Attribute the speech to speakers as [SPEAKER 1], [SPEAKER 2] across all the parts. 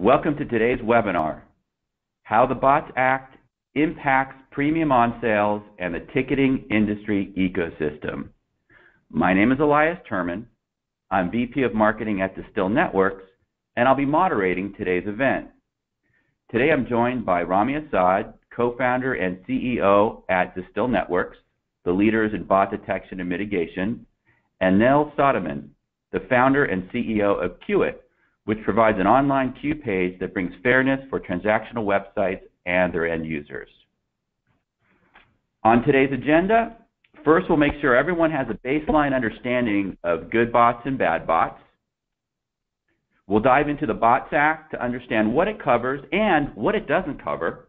[SPEAKER 1] Welcome to today's webinar, How the Bots Act Impacts Premium on Sales and the Ticketing Industry Ecosystem. My name is Elias Terman. I'm VP of Marketing at Distil Networks, and I'll be moderating today's event. Today I'm joined by Rami Essaid, co-founder and CEO at Distil Networks, the leaders in bot detection and mitigation, and Niels Sodemann, the founder and CEO of Queue-it, which provides an online queue page that brings fairness for transactional websites and their end users. On today's agenda, first we'll make sure everyone has a baseline understanding of good bots and bad bots. We'll dive into the Bots Act to understand what it covers and what it doesn't cover.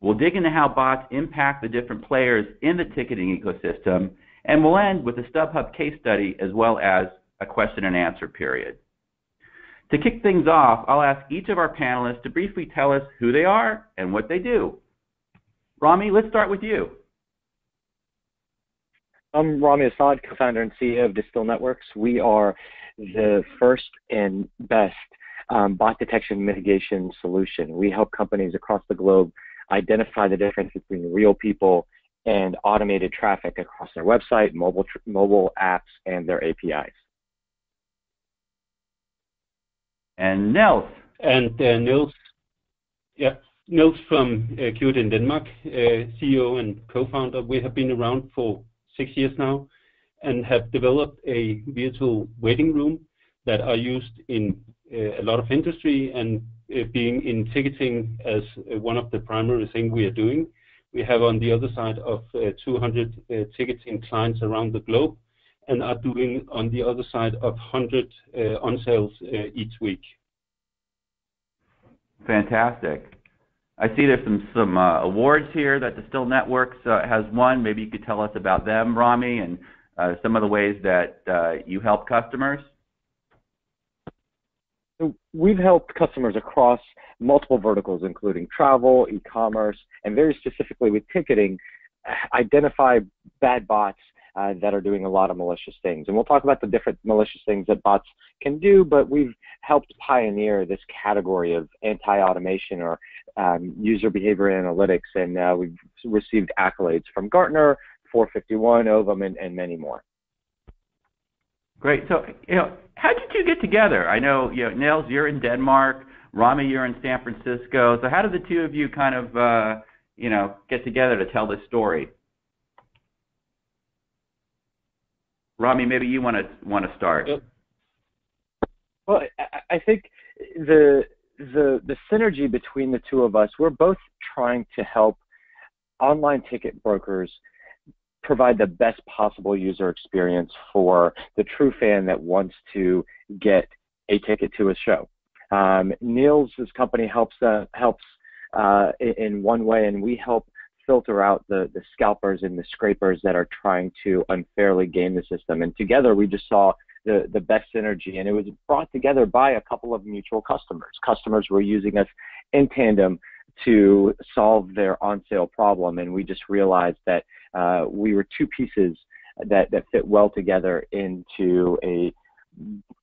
[SPEAKER 1] We'll dig into how bots impact the different players in the ticketing ecosystem, and we'll end with a StubHub case study as well as a question and answer period. To kick things off, I'll ask each of our panelists to briefly tell us who they are and what they do. Rami, let's start with you.
[SPEAKER 2] I'm Rami Essaid, co-founder and CEO of Distil Networks. We are the first and best um, bot detection mitigation solution. We help companies across the globe identify the difference between real people and automated traffic across their website, mobile, mobile apps, and their APIs.
[SPEAKER 1] And Niels.
[SPEAKER 3] And uh, Niels, yeah, Niels from uh, in Denmark, uh, CEO and co-founder. We have been around for six years now and have developed a virtual waiting room that are used in uh, a lot of industry and uh, being in ticketing as uh, one of the primary thing we are doing. We have on the other side of uh, 200 ticketing clients around the globe and are doing on the other side of 100 uh, on sales uh, each week.
[SPEAKER 1] Fantastic. I see there's some some uh, awards here that Distil Networks uh, has won. Maybe you could tell us about them, Rami, and uh, some of the ways that uh, you help customers.
[SPEAKER 2] We've helped customers across multiple verticals, including travel, e-commerce, and very specifically with ticketing, identify bad bots uh, that are doing a lot of malicious things. And we'll talk about the different malicious things that bots can do, but we've helped pioneer this category of anti-automation or um, user behavior analytics, and uh, we've received accolades from Gartner, 451, Ovum, and, and many more.
[SPEAKER 1] Great. So, you know, how did you get together? I know, you know, Niels, you're in Denmark. Rami, you're in San Francisco. So, how did the two of you kind of, uh, you know, get together to tell this story? Rami, maybe you want to want to start.
[SPEAKER 2] Well, I think the the the synergy between the two of us, we're both trying to help online ticket brokers provide the best possible user experience for the true fan that wants to get a ticket to a show. Um, Niels' company helps uh, helps uh, in one way, and we help filter out the, the scalpers and the scrapers that are trying to unfairly game the system. And together we just saw the, the best synergy. And it was brought together by a couple of mutual customers. Customers were using us in tandem to solve their on sale problem. And we just realized that uh, we were two pieces that, that fit well together into a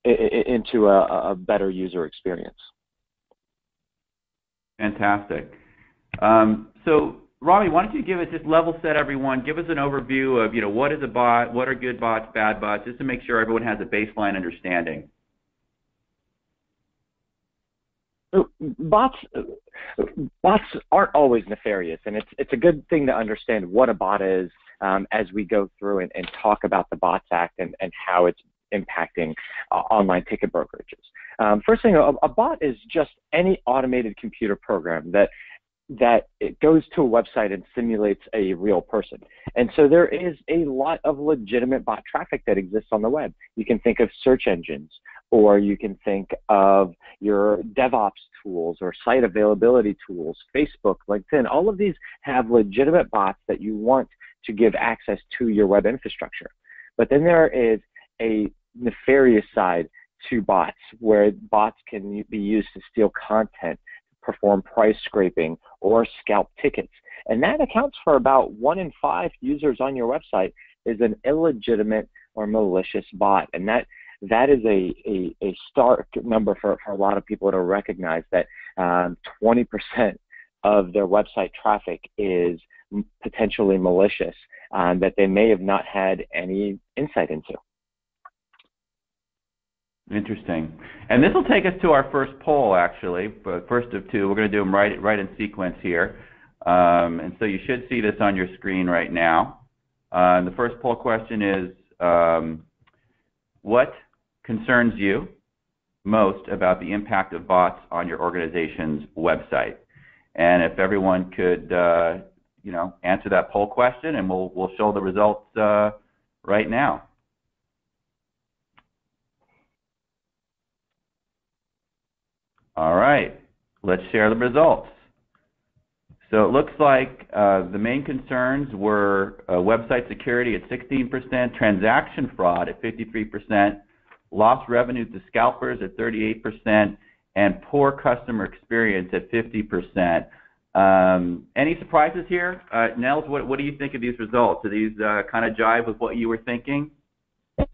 [SPEAKER 2] into a, a better user experience.
[SPEAKER 1] Fantastic. Um, so Rami, why don't you give us just level set everyone, give us an overview of, you know, what is a bot, what are good bots, bad bots, just to make sure everyone has a baseline understanding.
[SPEAKER 2] Bots, bots aren't always nefarious, and it's it's a good thing to understand what a bot is um, as we go through and, and, talk about the Bots Act and, and how it's impacting uh, online ticket brokerages. Um, first thing, a, a, bot is just any automated computer program that that it goes to a website and simulates a real person. And so there is a lot of legitimate bot traffic that exists on the web. You can think of search engines, or you can think of your DevOps tools or site availability tools, Facebook, LinkedIn. All of these have legitimate bots that you want to give access to your web infrastructure. But then there is a nefarious side to bots where bots can be used to steal content perform price scraping, or scalp tickets. And that accounts for about one in five users on your website is an illegitimate or malicious bot. And that that is a, a, a stark number for, for a lot of people to recognize that um, 20% of their website traffic is potentially malicious um, that they may have not had any insight into.
[SPEAKER 1] Interesting. And this will take us to our first poll, actually, first of two. We're going to do them right, right in sequence here. Um, and so you should see this on your screen right now. Uh, the first poll question is, um, what concerns you most about the impact of bots on your organization's website? And if everyone could, uh, you know, answer that poll question, and we'll we'll show the results uh, right now. All right, let's share the results. So it looks like uh, the main concerns were uh, website security at 16%, transaction fraud at 53%, lost revenue to scalpers at 38%, and poor customer experience at 50%. Um, any surprises here? Uh, Niels, what, what do you think of these results? Do these uh, kind of jive with what you were thinking?
[SPEAKER 3] Uh,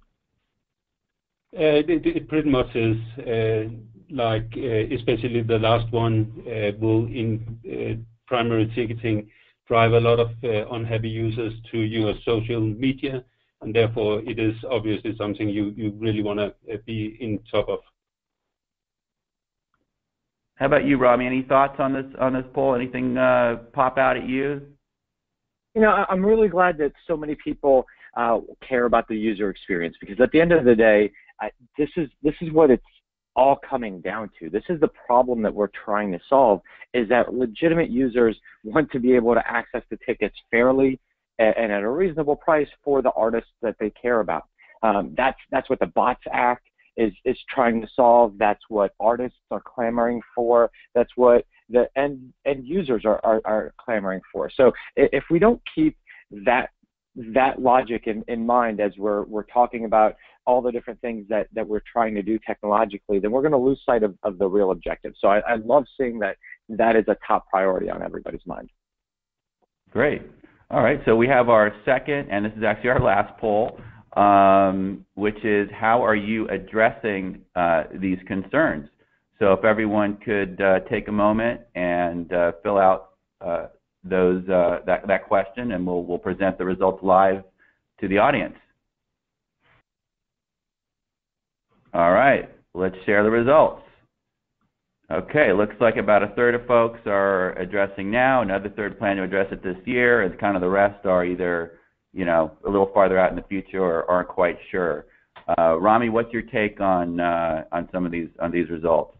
[SPEAKER 3] it, it, pretty much is. Like uh, especially the last one uh, will in uh, primary ticketing drive a lot of unhappy users to your social media, and therefore it is obviously something you, you really want to be in top of.
[SPEAKER 1] How about you, Rami? Any thoughts on this on this poll? Anything uh, pop out at you?
[SPEAKER 2] You know, I'm really glad that so many people uh, care about the user experience because at the end of the day, I, this is this is what it's all coming down to. This is the problem that we're trying to solve is that legitimate users want to be able to access the tickets fairly and, at a reasonable price for the artists that they care about. Um, that's that's what the Bots Act is is trying to solve. That's what artists are clamoring for. That's what the end end users are, are, are clamoring for. So if we don't keep that that logic in, in mind as we're we're talking about all the different things that, that we're trying to do technologically, then we're going to lose sight of, of the real objective. So I, I love seeing that that is a top priority on everybody's mind.
[SPEAKER 1] Great. All right, so we have our second, and this is actually our last poll, um, which is how are you addressing uh, these concerns? So if everyone could uh, take a moment and uh, fill out uh, those uh, that, that question, and we'll, we'll present the results live to the audience. All right, let's share the results. Okay, looks like about a third of folks are addressing now, another third plan to address it this year, and kind of the rest are either, you know, a little farther out in the future or aren't quite sure. Uh, Rami, what's your take on uh, on some of these on these results?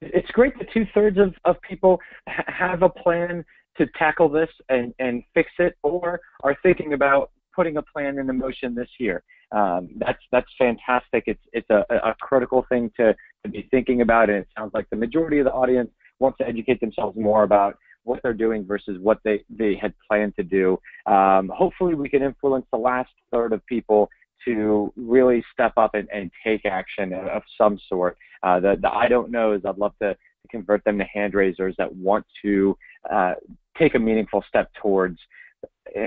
[SPEAKER 2] It's great that two thirds of, of people ha- have a plan to tackle this and, and fix it, or are thinking about putting a plan into motion this year. Um, that's that's fantastic. It's it's a, a critical thing to, to be thinking about, and it sounds like the majority of the audience wants to educate themselves more about what they're doing versus what they, they had planned to do. Um, hopefully, we can influence the last third of people to really step up and, and take action of some sort. Uh, the, the I don't know is I'd love to, to convert them to hand raisers that want to uh, take a meaningful step towards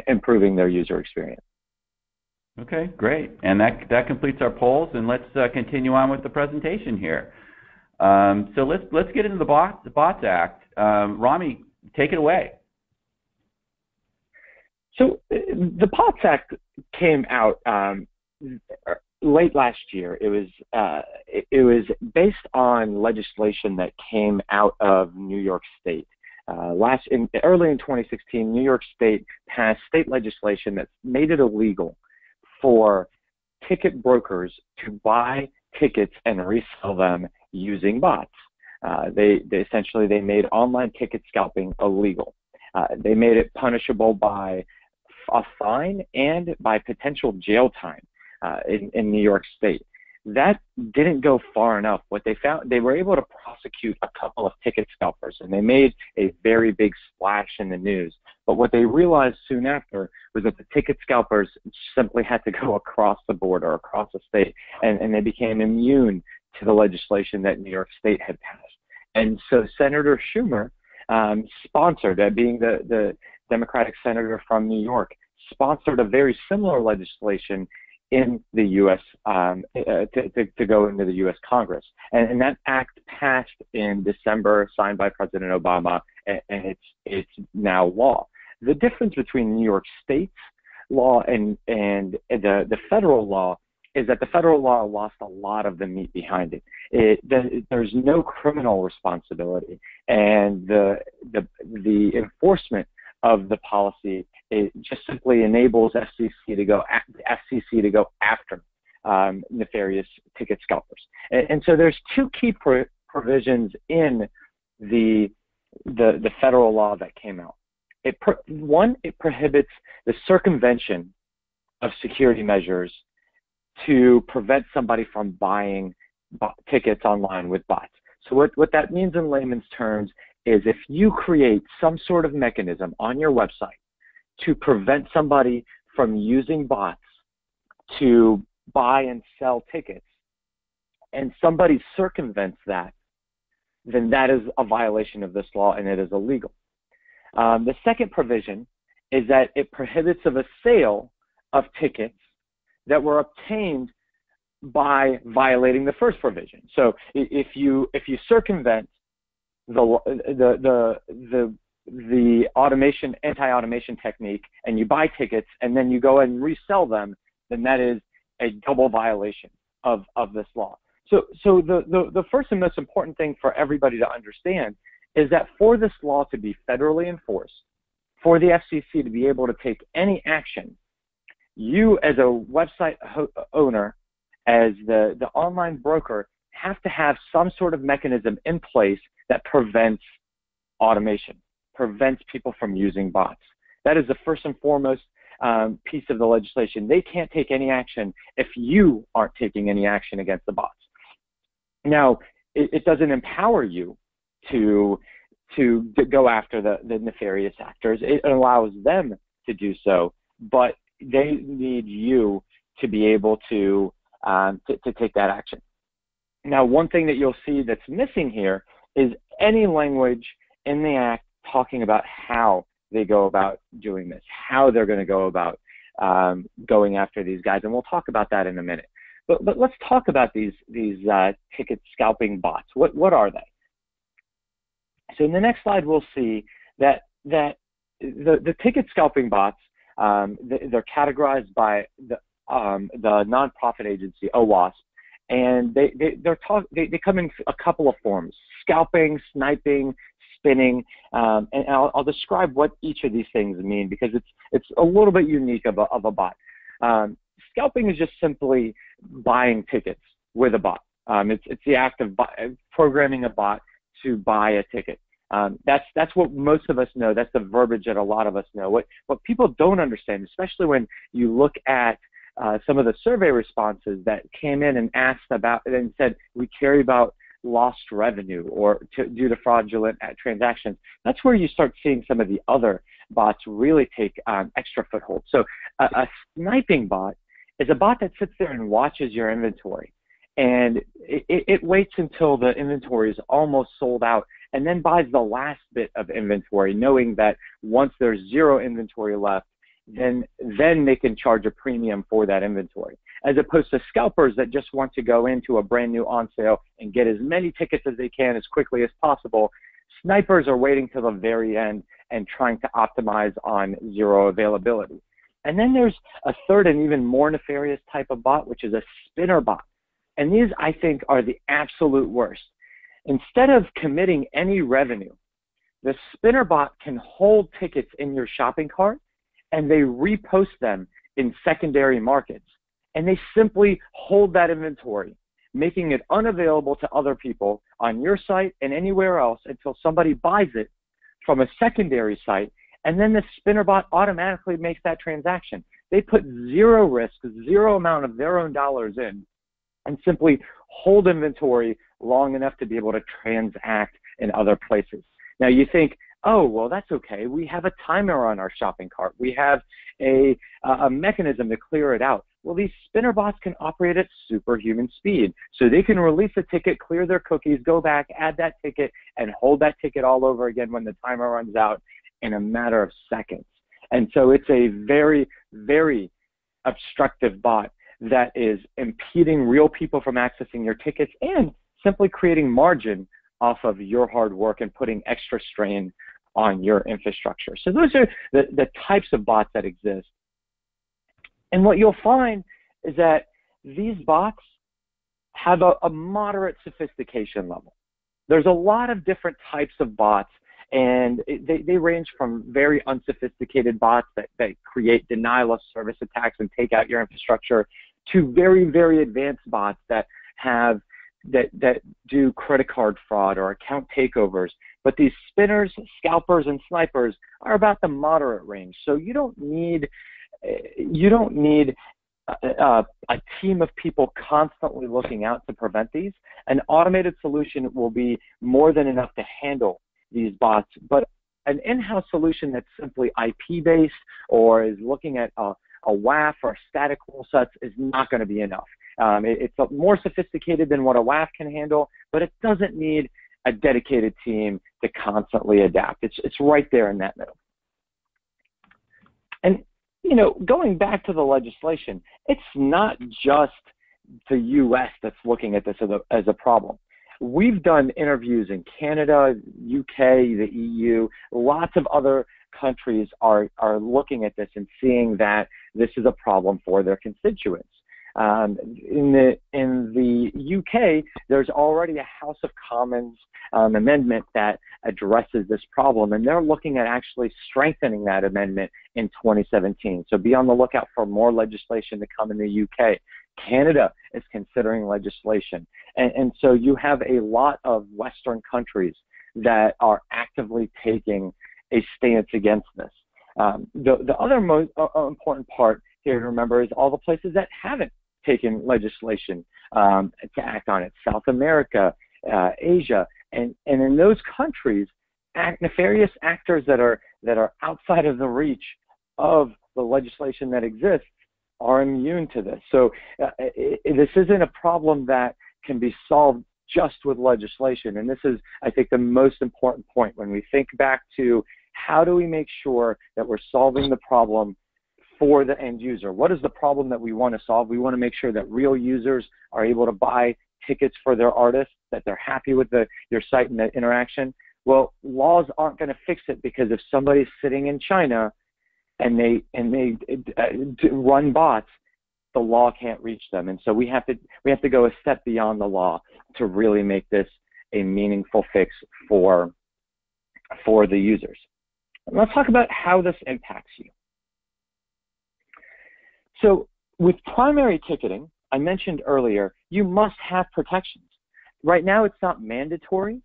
[SPEAKER 2] improving their user experience.
[SPEAKER 1] Okay, great. And that that completes our polls, and let's uh, continue on with the presentation here. Um, so let's let's get into the Bots, the Bots Act. Um, Rami, take it away.
[SPEAKER 2] So uh, the Bots Act came out um, late last year. It was uh, it, it, was based on legislation that came out of New York State. Uh, last in early in 2016, New York State passed state legislation that made it illegal for ticket brokers to buy tickets and resell them using bots. Uh, they, they, essentially they made online ticket scalping illegal. Uh, they made it punishable by a fine and by potential jail time uh, in, in New York State that didn't go far enough. What they found, they were able to prosecute a couple of ticket scalpers, and they made a very big splash in the news. But what they realized soon after was that the ticket scalpers simply had to go across the border, across the state, and, and they became immune to the legislation that New York State had passed. And so Senator Schumer um, sponsored, uh, being the, the Democratic senator from New York, sponsored a very similar legislation in the U.S. Um, uh, to, to, to, go into the U.S. Congress. And, and, that act passed in December, signed by President Obama, and, and, it's it's now law. The difference between New York State's law and and the the federal law is that the federal law lost a lot of the meat behind it. it the, there's no criminal responsibility, and the the the enforcement of the policy it just simply enables FCC to go FCC to go after um, nefarious ticket scalpers. And, and, so there's two key pro- provisions in the, the the federal law that came out. It one it prohibits the circumvention of security measures to prevent somebody from buying tickets online with bots. So what, what that means in layman's terms is if you create some sort of mechanism on your website to prevent somebody from using bots to buy and sell tickets, and somebody circumvents that, then that is a violation of this law and it is illegal. Um, the second provision is that it prohibits of a sale of tickets that were obtained by violating the first provision. So if you if you circumvent the the the the automation anti-automation technique and you buy tickets and then you go and resell them, then that is a double violation of of this law. So so the the, the first and most important thing for everybody to understand is that for this law to be federally enforced, for the FCC to be able to take any action you as a website owner, as the, the online broker, have to have some sort of mechanism in place that prevents automation, prevents people from using bots. That is the first and foremost um, piece of the legislation. They can't take any action if you aren't taking any action against the bots. Now, it, it doesn't empower you to, to, to go after the, the nefarious actors. It allows them to do so, but they need you to be able to, um, to, to take that action. Now, one thing that you'll see that's missing here is any language in the act talking about how they go about doing this, how they're going to go about um, going after these guys, and we'll talk about that in a minute. But, but let's talk about these these uh, ticket scalping bots. What what are they? So in the next slide, we'll see that that the, the ticket scalping bots um, they're categorized by the, um, the nonprofit agency OWASP, and they they they're talk, they, they come in a couple of forms: scalping, sniping, spinning, um, and I'll, I'll, describe what each of these things mean because it's it's a little bit unique of a of a bot. Um, scalping is just simply buying tickets with a bot. Um, it's it's the act of buy, programming a bot to buy a ticket. Um, that's that's what most of us know. That's the verbiage that a lot of us know. What what people don't understand, especially when you look at uh, some of the survey responses that came in and asked about and said we care about lost revenue or to, due to fraudulent uh, transactions. That's where you start seeing some of the other bots really take um, extra foothold. So a, a sniping bot is a bot that sits there and watches your inventory and it, it, waits until the inventory is almost sold out and then buys the last bit of inventory, knowing that once there's zero inventory left, then then they can charge a premium for that inventory. As opposed to scalpers that just want to go into a brand new on sale and get as many tickets as they can as quickly as possible. Snipers are waiting till the very end and trying to optimize on zero availability. And then there's a third and even more nefarious type of bot, which is a spinner bot. And these, I think, are the absolute worst. Instead of committing any revenue, the spinner bot can hold tickets in your shopping cart and they repost them in secondary markets. And they simply hold that inventory, making it unavailable to other people on your site and anywhere else until somebody buys it from a secondary site. And then the spinner bot automatically makes that transaction. They put zero risk, zero amount of their own dollars in, and simply hold inventory long enough to be able to transact in other places. Now you think, oh, well, that's okay. We have a timer on our shopping cart. We have a, a mechanism to clear it out. Well, these spinner bots can operate at superhuman speed. So they can release a ticket, clear their cookies, go back, add that ticket, and hold that ticket all over again when the timer runs out in a matter of seconds. And so it's a very, very obstructive bot that is impeding real people from accessing your tickets and simply creating margin off of your hard work and putting extra strain on your infrastructure. So those are the, the types of bots that exist. And what you'll find is that these bots have a, a moderate sophistication level. There's a lot of different types of bots and they, they range from very unsophisticated bots that, that create denial of service attacks and take out your infrastructure to very, very advanced bots that have that that do credit card fraud or account takeovers. But these spinners, scalpers, and snipers are about the moderate range. So you don't need eh, you don't need a, a, team of people constantly looking out to prevent these. An automated solution will be more than enough to handle these bots, but an in-house solution that's simply IP-based or is looking at a, a WAF or static rule sets is not going to be enough. Um, it, it's more sophisticated than what a WAF can handle, but it doesn't need a dedicated team to constantly adapt. It's, it's right there in that middle. And, you know, going back to the legislation, it's not just the U.S. that's looking at this as a, as a problem. We've done interviews in Canada, UK, the EU, lots of other countries are, are looking at this and seeing that this is a problem for their constituents. Um, in the in the UK, there's already a House of Commons um, amendment that addresses this problem, and they're looking at actually strengthening that amendment in 2017. So be on the lookout for more legislation to come in the UK. Canada is considering legislation, and, and so you have a lot of Western countries that are actively taking a stance against this. Um, the, the other most uh, uh, important part here to remember is all the places that haven't taken legislation um, to act on it. South America, uh, Asia, and, and in those countries, act, nefarious actors that are that are outside of the reach of the legislation that exists are immune to this. So uh, it, this isn't a problem that can be solved just with legislation. And this is, I think, the most important point when we think back to how do we make sure that we're solving the problem for the end user? What is the problem that we want to solve? We want to make sure that real users are able to buy tickets for their artists, that they're happy with the, your site and the interaction. Well, laws aren't going to fix it because if somebody's sitting in China and they and they uh, run bots, the law can't reach them. And so we have to we have to go a step beyond the law to really make this a meaningful fix for for the users. And let's talk about how this impacts you. So with primary ticketing, I mentioned earlier, you must have protections. Right now, it's not mandatory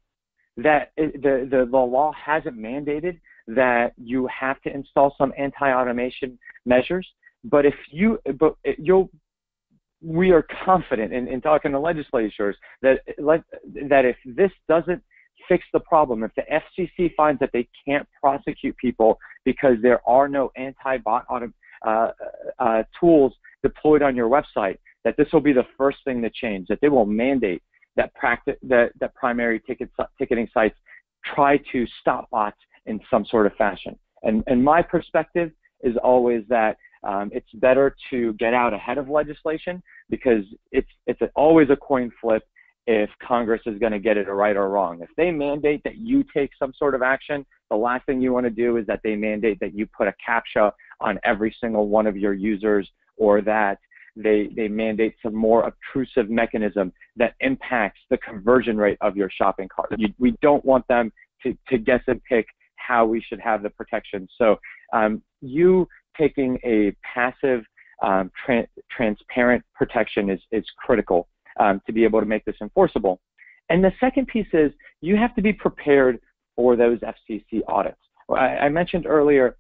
[SPEAKER 2] that it, the, the, the law hasn't mandated that you have to install some anti-automation measures. But if you, but eh, you'll, we are confident in, in talking to legislatures that, eh, that if this doesn't fix the problem. If the FCC finds that they can't prosecute people because there are no anti-bot uh, uh, tools deployed on your website, that this will be the first thing to change. That they will mandate that practice that, that primary ticket ticketing sites try to stop bots in some sort of fashion. And and my perspective is always that um, it's better to get out ahead of legislation because it's it's always a coin flip if Congress is going to get it right or wrong. If they mandate that you take some sort of action, the last thing you want to do is that they mandate that you put a CAPTCHA on every single one of your users or that they, they mandate some more obtrusive mechanism that impacts the conversion rate of your shopping cart. You, we don't want them to, to guess and pick how we should have the protection. So um, you taking a passive, um, tra transparent protection is, is critical um, to be able to make this enforceable. And the second piece is you have to be prepared for those FCC audits. I, I mentioned earlier,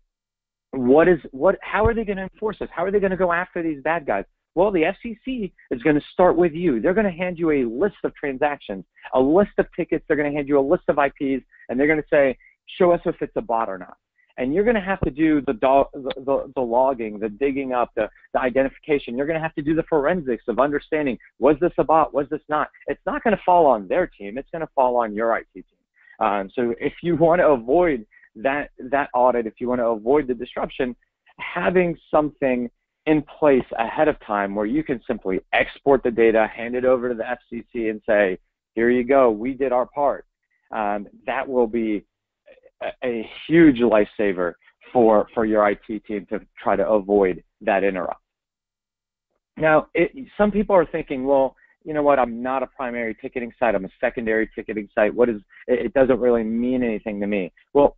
[SPEAKER 2] what is what? How are they going to enforce this? How are they going to go after these bad guys? Well, the FCC is going to start with you. They're going to hand you a list of transactions, a list of tickets. They're going to hand you a list of IPs, and they're going to say, show us if it's a bot or not and you're going to have to do the, do- the, the, the, logging, the digging up, the, the identification. You're going to have to do the forensics of understanding was this a bot, was this not. It's not going to fall on their team. It's going to fall on your IT team. Um, so if you want to avoid that that audit, if you want to avoid the disruption, having something in place ahead of time where you can simply export the data, hand it over to the FCC, and say, here you go, we did our part. Um, that will be a, a huge lifesaver for, for your IT team to try to avoid that interrupt. Now, it, some people are thinking, well, you know what, I'm not a primary ticketing site, I'm a secondary ticketing site. What is, it, it doesn't really mean anything to me. Well,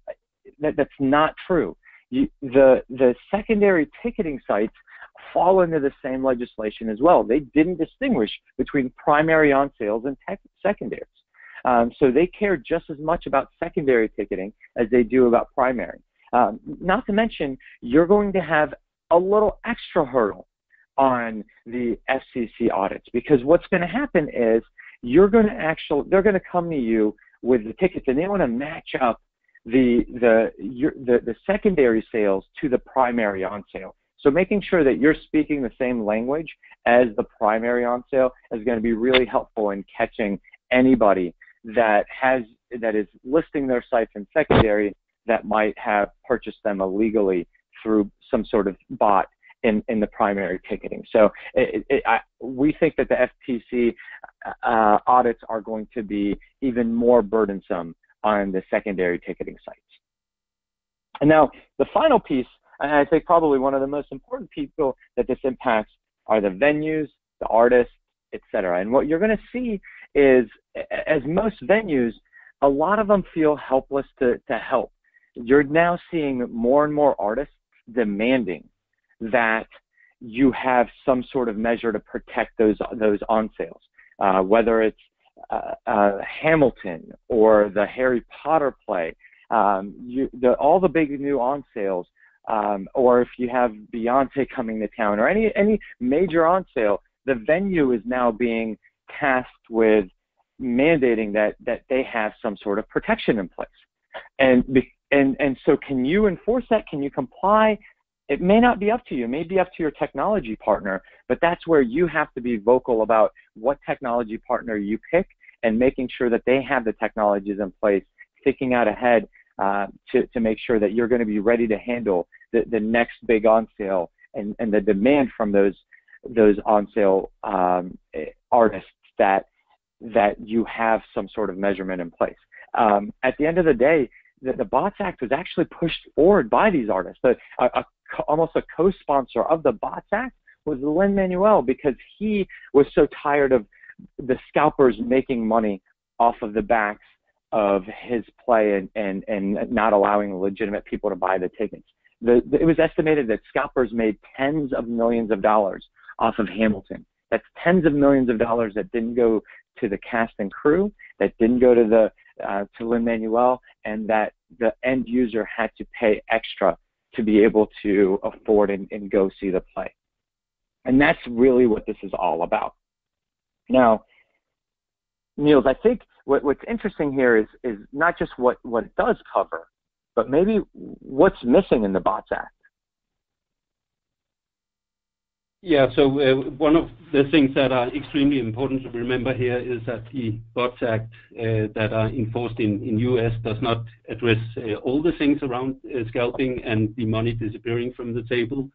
[SPEAKER 2] that, that's not true. You, the, the secondary ticketing sites fall into the same legislation as well. They didn't distinguish between primary on sales and secondaries. Um, so they care just as much about secondary ticketing as they do about primary. Um, not to mention, you're going to have a little extra hurdle on the FCC audits because what's going to happen is you're going to actually they're going to come to you with the tickets and they want to match up the the, your, the the secondary sales to the primary on sale. So making sure that you're speaking the same language as the primary on sale is going to be really helpful in catching anybody that has that is listing their sites in secondary that might have purchased them illegally through some sort of bot in, in the primary ticketing. So it, it, I, we think that the FTC uh, audits are going to be even more burdensome on the secondary ticketing sites. And now the final piece, and I think probably one of the most important people that this impacts are the venues, the artists, etc. And what you're going to see is, as most venues, a lot of them feel helpless to, to help. You're now seeing more and more artists demanding that you have some sort of measure to protect those those on sales, uh, whether it's uh, uh, Hamilton or the Harry Potter play, um, you, the, all the big new on sales, um, or if you have Beyonce coming to town or any any major on sale, the venue is now being tasked with mandating that that they have some sort of protection in place, and and and so can you enforce that? Can you comply? It may not be up to you. It may be up to your technology partner, but that's where you have to be vocal about what technology partner you pick and making sure that they have the technologies in place, thinking out ahead uh, to, to make sure that you're going to be ready to handle the, the next big on sale and, and the demand from those those on sale um, artists that that you have some sort of measurement in place. Um, at the end of the day, the, the Bots Act was actually pushed forward by these artists. A, a, almost a co-sponsor of the Bots Act was Lin Manuel because he was so tired of the scalpers making money off of the backs of his play and, and, and not allowing legitimate people to buy the tickets. The, the, it was estimated that scalpers made tens of millions of dollars off of Hamilton. That's tens of millions of dollars that didn't go to the cast and crew, that didn't go to the uh, to Lin Manuel, and that the end user had to pay extra to be able to afford and, and go see the play. And that's really what this is all about. Now, Niels, I think what, what's interesting here is, is not just what, what it does cover, but maybe what's missing in the BOTS Act.
[SPEAKER 3] Yeah. So uh, One of the things that are extremely important to remember here is that the BOTS Act uh, that are enforced in in U.S. does not address uh, all the things around scalping and the money disappearing from the table.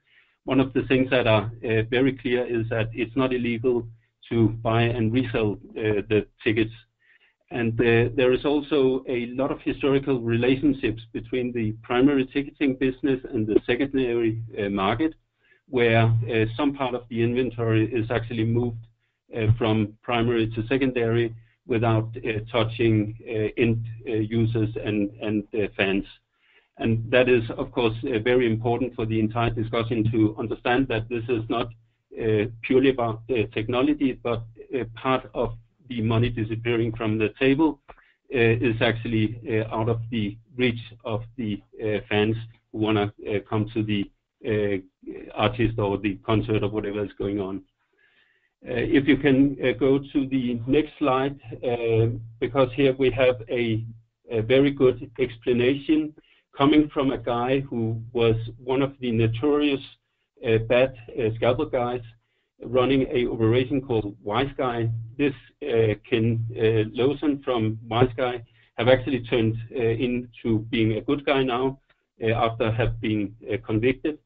[SPEAKER 3] One of the things that are very clear is that it's not illegal to buy and resell the tickets. And There is also a lot of historical relationships between the primary ticketing business and the secondary market where uh, some part of the inventory is actually moved uh, from primary to secondary without uh, touching uh, end uh, users and fans. And That is, of course, uh, very important for the entire discussion to understand that this is not purely about technology, but part of the money disappearing from the table is actually out of the reach of the fans who wanna come to the artist or the concert or whatever is going on. Uh, if you can uh, go to the next slide, uh, because here we have a, a, very good explanation coming from a guy who was one of the notorious uh, bad uh, scalper guys running a operation called WiseGuy. This uh, Ken Lowson from WiseGuy have actually turned into being a good guy now after have been convicted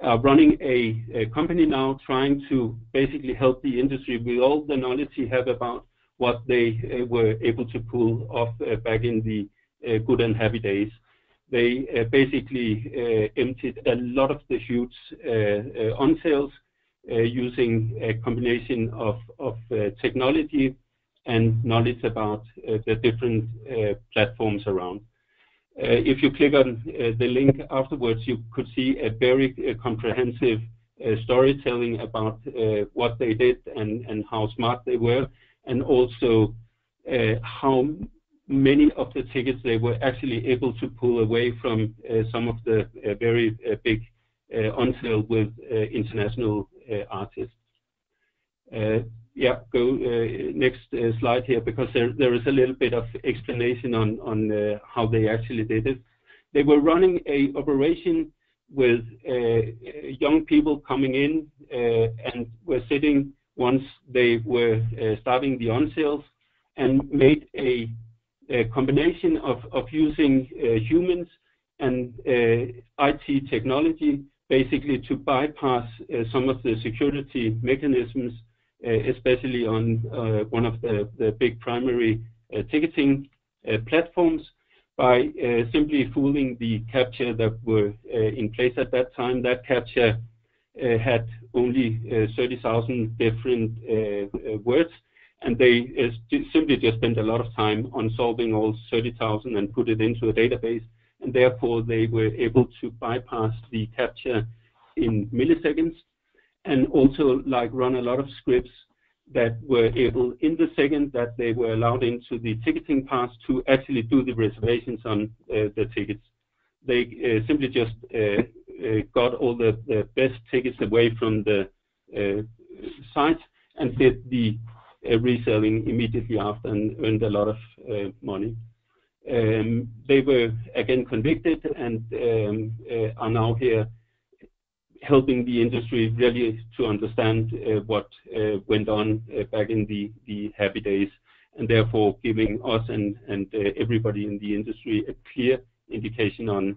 [SPEAKER 3] are running a, a, company now trying to basically help the industry with all the knowledge he have about what they uh, were able to pull off uh, back in the uh, good and happy days. They uh, basically uh, emptied a lot of the chutes on sales using a combination of, of technology and knowledge about the different platforms around. Uh, if you click on uh, the link afterwards, you could see a very uh, comprehensive uh, storytelling about uh, what they did and, and how smart they were, and also uh, how many of the tickets they were actually able to pull away from some of the very big on sale with international artists. Yeah, go uh, next uh, slide here, because there, there is a little bit of explanation on uh, how they actually did it. They were running a operation with young people coming in and were sitting once they were starting the on sales and made a combination of of using humans and IT technology, basically to bypass some of the security mechanisms Uh, especially on uh, one of the, the big primary uh, ticketing uh, platforms by uh, simply fooling the CAPTCHA that were in place at that time. That CAPTCHA had only 30,000 different words, and they simply just spent a lot of time on solving all 30,000 and put it into a database, and therefore they were able to bypass the CAPTCHA in milliseconds and also like run a lot of scripts that were able, in the second that they were allowed into the ticketing pass, to actually do the reservations on uh, the tickets. They uh, simply just uh, uh got all the, the, best tickets away from the uh, site and did the uh, reselling immediately after and earned a lot of money. Um, they were again convicted and um, are now here helping the industry really to understand uh, what uh, went on uh, back in the, the happy days, and therefore giving us and, and everybody in the industry a clear indication on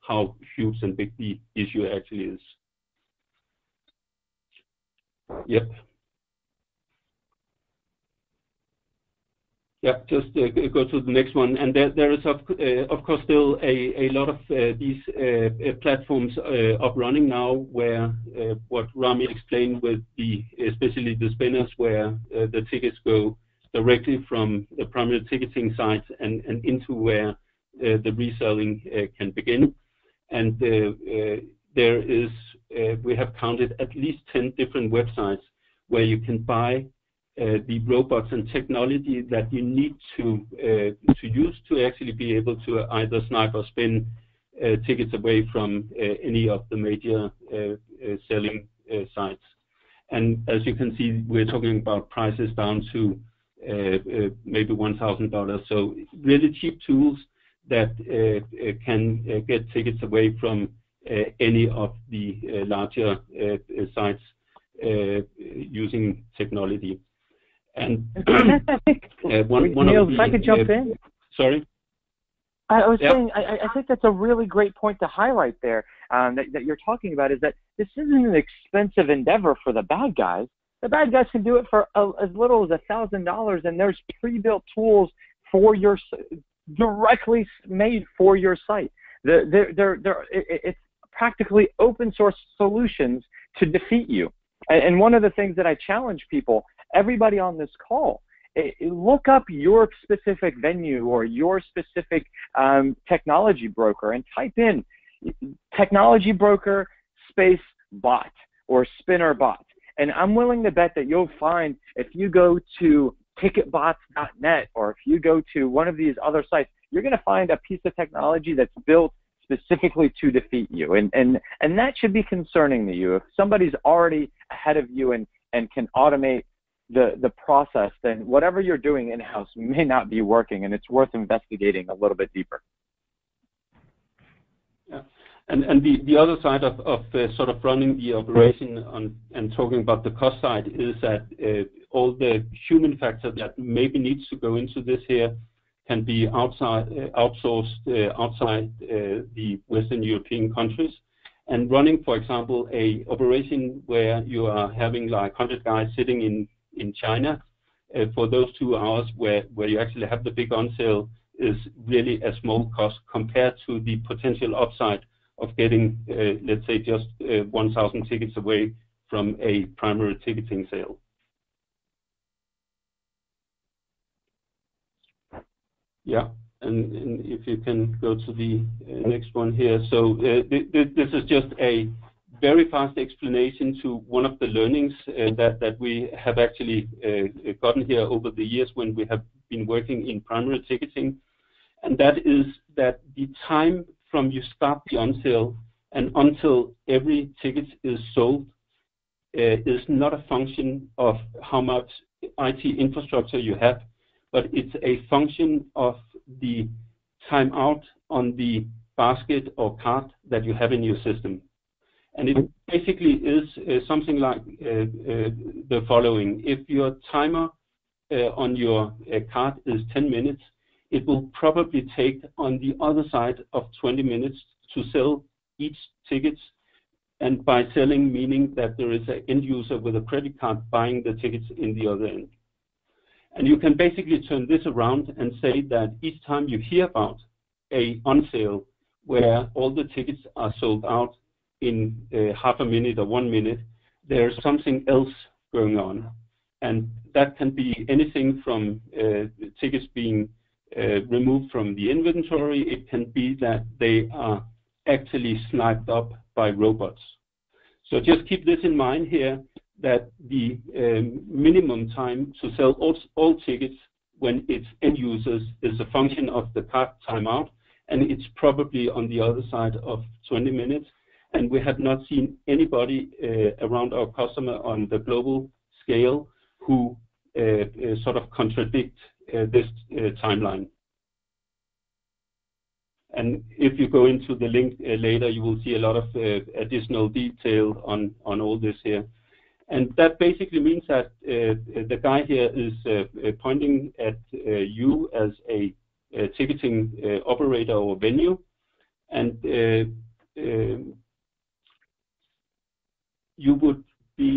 [SPEAKER 3] how huge and big the issue actually is. Yep. Yeah, just uh, go to the next one. And there, is, of, uh, of course, still a, lot of uh, these uh, uh, platforms uh, up running now where what Rami explained with the, especially the spinners, where the tickets go directly from the primary ticketing sites and, into where the reselling can begin. And there is, we have counted at least 10 different websites where you can buy Uh, the robots and technology that you need to uh, to use to actually be able to either snipe or spin uh, tickets away from uh, any of the major uh, selling sites. And as you can see, we're talking about prices down to maybe $1,000. So really cheap tools that can get tickets away from any of the larger sites using technology. And
[SPEAKER 2] I think, uh, one, one Neil, if I could jump uh, in.
[SPEAKER 3] Sorry?
[SPEAKER 2] I was saying, I, I, think that's a really great point to highlight there um, that, that, you're talking about is that this isn't an expensive endeavor for the bad guys. The bad guys can do it for a, as little as a thousand dollars, and there's pre-built tools for your directly made for your site. The, they're, they're, they're, it, it's practically open source solutions to defeat you. And, and one of the things that I challenge people everybody on this call, eh, look up your specific venue or your specific um, technology broker and type in technology broker space bot or spinner bot. And I'm willing to bet that you'll find if you go to ticketbots.net or if you go to one of these other sites, you're going to find a piece of technology that's built specifically to defeat you. And, and, and that should be concerning to you. If somebody's already ahead of you and, and can automate the the process, then whatever you're doing in house may not be working, and it's worth investigating a little bit deeper.
[SPEAKER 3] Yeah. And, and the, the other side of, of uh, sort of running the operation on, and talking about the cost side is that uh, all the human factor that maybe needs to go into this here can be outside, uh, outsourced uh, outside uh, the Western European countries. and running, for example, a operation where you are having like 100 guys sitting in, in China uh, for those two hours where, where you actually have the big on sale is really a small cost compared to the potential upside of getting, uh, let's say, just uh, 1,000 tickets away from a primary ticketing sale. Yeah. and If you can go to the uh, next one here. So This is just a very fast explanation to one of the learnings uh, that that we have actually uh, gotten here over the years when we have been working in primary ticketing. and That is that the time from you start the on sale and until every ticket is sold uh, is not a function of how much IT infrastructure you have, but it's a function of the timeout on the basket or cart that you have in your system. And it basically is uh, something like uh, uh, the following. If your timer uh, on your uh, cart is 10 minutes, it will probably take on the other side of 20 minutes to sell each ticket. And by selling, meaning that there is an end user with a credit card buying the tickets in the other end. And you can basically turn this around and say that each time you hear about a on sale where all the tickets are sold out in uh, half a minute or one minute, there's something else going on. And that can be anything from uh, tickets being uh, removed from the inventory. It can be that they are actually sniped up by robots. So just keep this in mind here that the um, minimum time to sell all, all tickets when it's end users is a function of the card timeout, and it's probably on the other side of 20 minutes. And we have not seen anybody uh, around our customer on the global scale who uh, uh, sort of contradict uh, this uh, timeline. And if you go into the link uh, later, you will see a lot of additional detail on, on all this here. And that basically means that the guy here is pointing at you as a, ticketing operator or venue, and um, you would be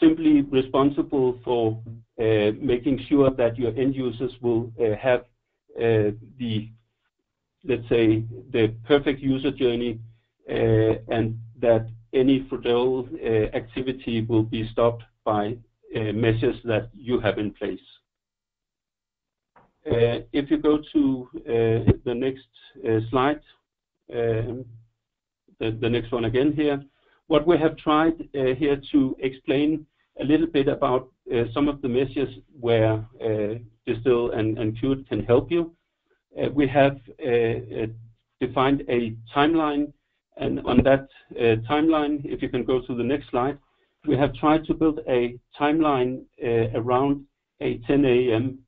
[SPEAKER 3] simply responsible for making sure that your end users will have the, let's say, the perfect user journey, and that any fraudulent uh, activity will be stopped by uh, measures that you have in place. Uh, if you go to the next slide, um, the next one again here. What we have tried here to explain a little bit about some of the measures where Distil and Queue-it can help you. We have defined a timeline and on that uh, timeline, if you can go to the next slide, we have tried to build a timeline uh, around a 10 a.m.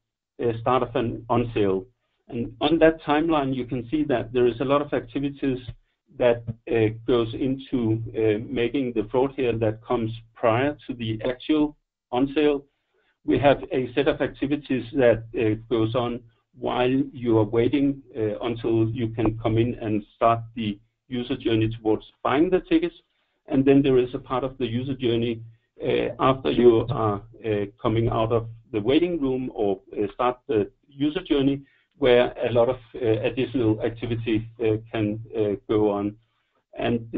[SPEAKER 3] Uh, start of an on sale. And on that timeline, you can see that there is a lot of activities that uh, goes into uh, making the fraud here that comes prior to the actual on sale. We have a set of activities that uh, goes on while you are waiting until you can come in and start the user journey towards buying the tickets, and then there is a part of the user journey uh, after you are uh, coming out of the waiting room or uh, start the user journey, where a lot of uh, additional activity uh, can uh, go on. And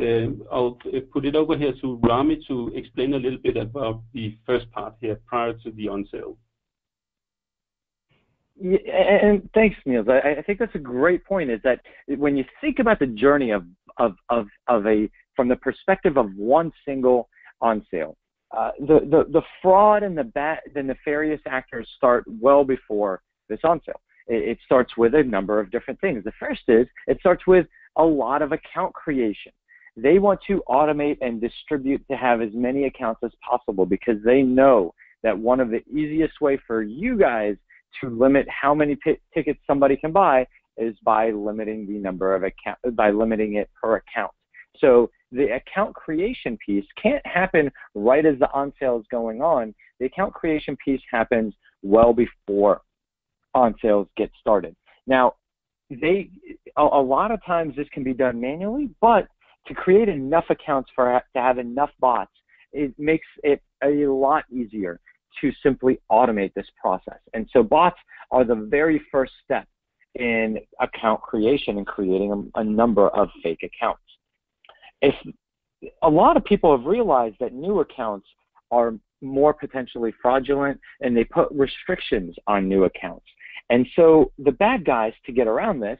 [SPEAKER 3] I'll put it over here to Rami to explain a little bit about the first part here prior to the on sale.
[SPEAKER 2] Yeah, and thanks, Niels. I, I, think that's a great point. Is that when you think about the journey of of of, of a from the perspective of one single on sale, uh, the, the the fraud and the bad, the nefarious actors start well before this on sale. It, starts with a number of different things. The first is it starts with a lot of account creation. They want to automate and distribute to have as many accounts as possible because they know that one of the easiest way for you guys to limit how many p- tickets somebody can buy is by limiting the number of account by limiting it per account. So the account creation piece can't happen right as the on sale is going on. The account creation piece happens well before on sales get started. Now, they a, a lot of times this can be done manually, but to create enough accounts for to have enough bots, it makes it a lot easier to simply automate this process. And so bots are the very first step in account creation and creating a, a number of fake accounts. If a lot of people have realized that new accounts are more potentially fraudulent and they put restrictions on new accounts. And so the bad guys, to get around this,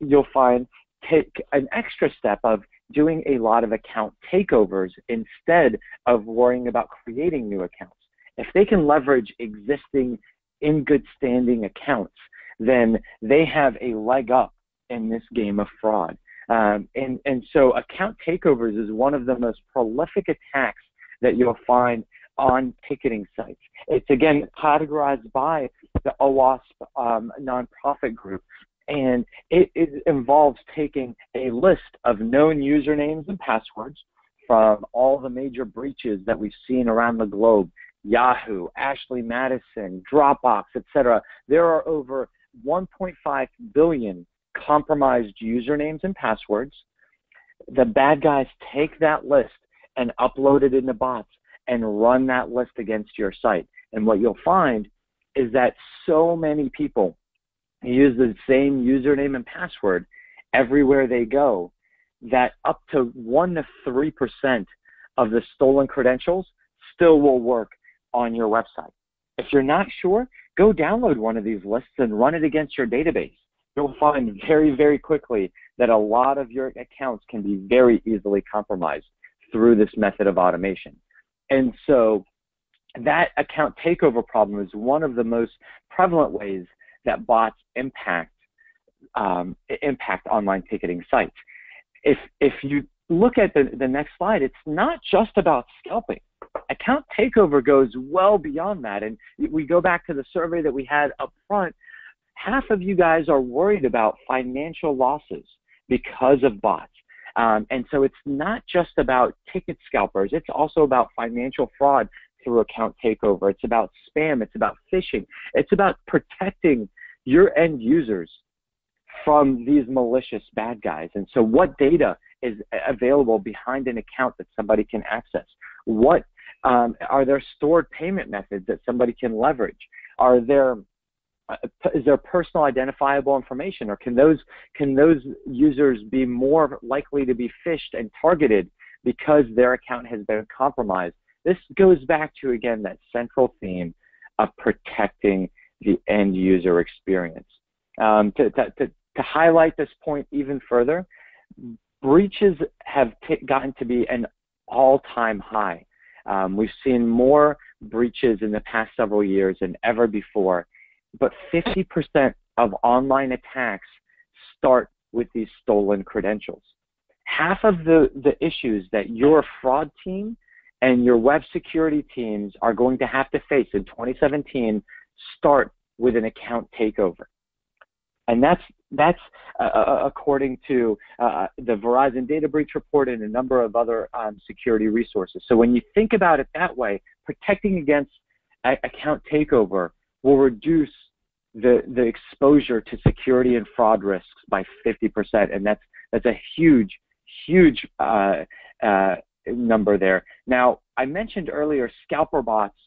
[SPEAKER 2] you'll find take an extra step of doing a lot of account takeovers instead of worrying about creating new accounts. If they can leverage existing in good standing accounts, then they have a leg up in this game of fraud. Um, and, and so account takeovers is one of the most prolific attacks that you'll find on ticketing sites. It's again categorized by the OWASP um, nonprofit group, and it, it involves taking a list of known usernames and passwords from all the major breaches that we've seen around the globe Yahoo, Ashley Madison, Dropbox, etc. There are over 1.5 billion compromised usernames and passwords. The bad guys take that list and upload it into bots and run that list against your site. And what you'll find is that so many people use the same username and password everywhere they go that up to 1 to 3% of the stolen credentials still will work on your website. If you're not sure, go download one of these lists and run it against your database. You'll find very, very quickly that a lot of your accounts can be very easily compromised through this method of automation. And so that account takeover problem is one of the most prevalent ways that bots impact um, impact online ticketing sites. If if you look at the, the next slide, it's not just about scalping. Account takeover goes well beyond that. And we go back to the survey that we had up front. Half of you guys are worried about financial losses because of bots. Um, and so it's not just about ticket scalpers, it's also about financial fraud through account takeover. It's about spam, it's about phishing, it's about protecting your end users from these malicious bad guys. And so, what data is available behind an account that somebody can access? What um, are there stored payment methods that somebody can leverage? Are there is there personal identifiable information, or can those can those users be more likely to be phished and targeted because their account has been compromised? This goes back to again that central theme of protecting the end user experience. Um, to, to, to, to, highlight this point even further, breaches have gotten to be an all-time high. Um, we've seen more breaches in the past several years than ever before, but 50% of online attacks start with these stolen credentials. Half of the, the issues that your fraud team and your web security teams are going to have to face in 2017 start with an account takeover. And that's that's uh, uh, uh, according to uh, the Verizon data breach report and a number of other um, security resources. So when you think about it that way, protecting against account takeover will reduce the the exposure to security and fraud risks by 50%, and that's that's a huge huge uh, uh, number there. Now I mentioned earlier scalper bots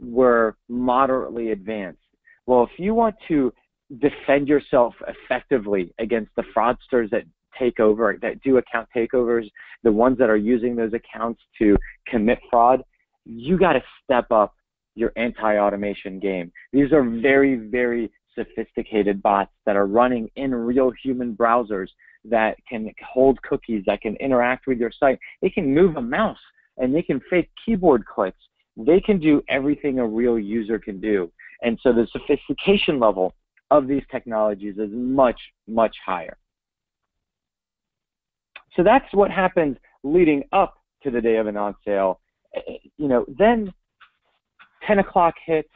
[SPEAKER 2] were moderately advanced. Well, if you want to defend yourself effectively against the fraudsters that take over, that do account takeovers, the ones that are using those accounts to commit fraud, you got to step up your anti-automation game. These are very, very sophisticated bots that are running in real human browsers that can hold cookies, that can interact with your site. They can move a mouse and they can fake keyboard clicks. They can do everything a real user can do. And so the sophistication level of these technologies is much, much higher. So that's what happens leading up to the day of an on sale. Eh, eh, you know, then 10 o'clock hits,